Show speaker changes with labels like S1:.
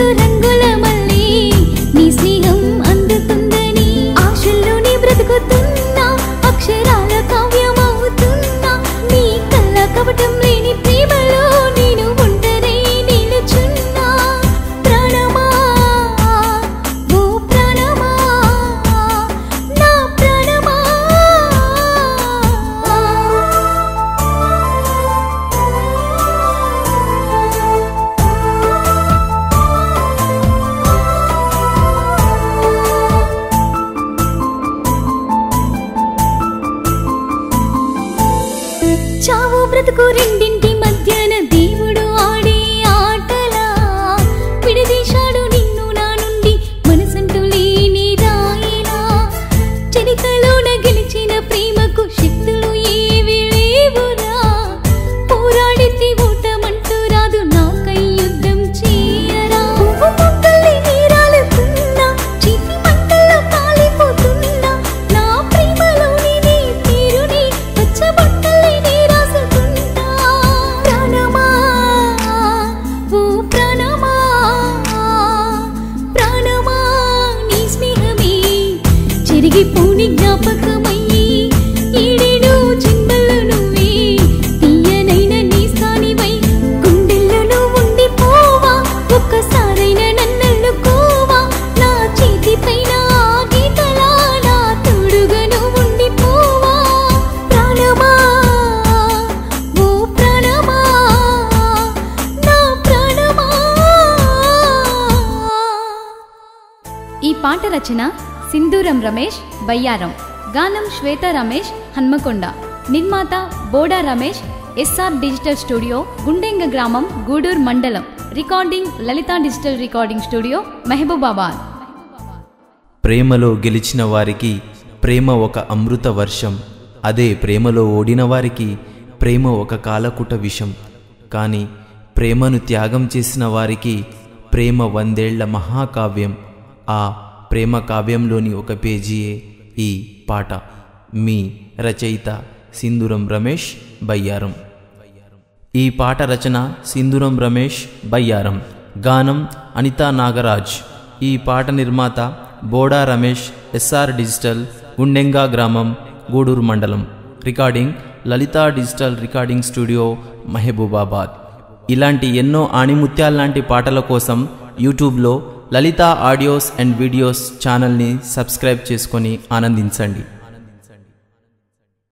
S1: süre బ్రతుకు రెండింటి
S2: పాట రచన సింధూరం రమేష్ బయ్యారం. గానం శ్వేత రమేష్ హన్మకొండ. నిర్మాత Boda Ramesh SR digital studio Gundenga గ్రామం గూడూరు మండలం. Recording Lalitha digital recording studio Mahabubabad.
S3: ప్రేమలో గెలిచిన వారికి ప్రేమ ఒక అమృత వర్షం. అదే ప్రేమలో ఓడిన వారికి ప్రేమ ఒక కాలకుట విషం. కానీ ప్రేమను త్యాగం చేసిన వారికి ప్రేమ వందేళ్ళ మహాకావ్యం. ఆ ప్రేమ కావ్యంలోని ఒక పేజీయే ఈ పాట. మీ రచయిత సింధూరం రమేష్ బయ్యారం. ఈ పాట రచన సింధూరం రమేష్ బయ్యారం. గానం అనితా నాగరాజ్. ఈ పాట నిర్మాత బోడా రమేష్ ఎస్ఆర్ డిజిటల్ గుండెంగా గ్రామం గూడూరు మండలం. Recording Lalitha digital recording studio Mahabubabad. ఇలాంటి ఎన్నో ఆణిముత్యాల్లాంటి పాటల కోసం యూట్యూబ్లో లలిత ఆడియోస్ అండ్ వీడియోస్ ఛానల్ని సబ్స్క్రైబ్ చేసుకొని ఆనందించండి.